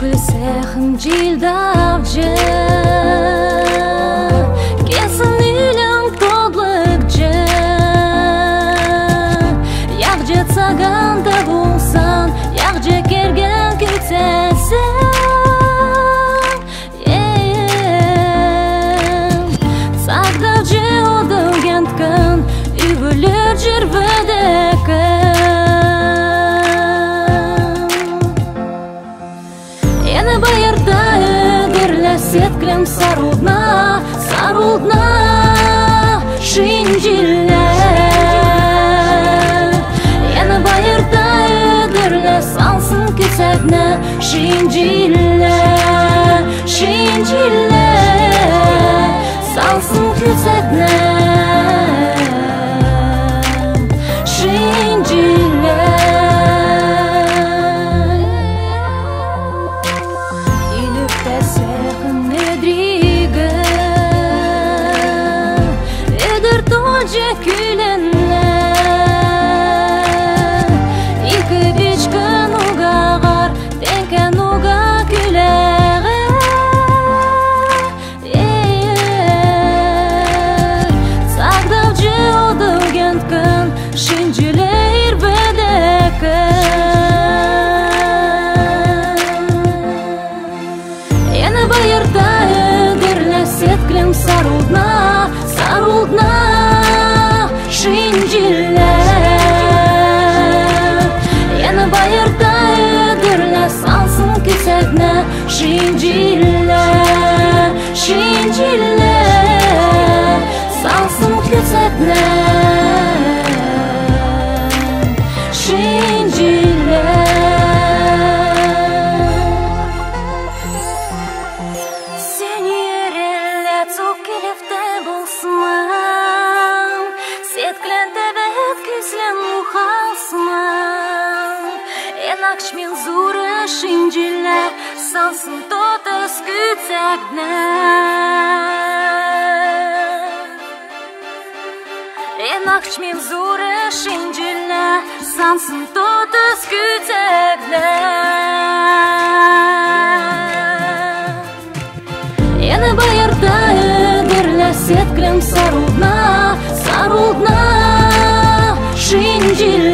كل ساخن جيل Сарудна, Сарудна Ақш лакшмен зуры шинжилля салсын тотас кыцак дна эн акчмен зуры шинжилля салсын тотас кыцак дна эне баярда эдерлесет клем сарудна сарудна шинжилля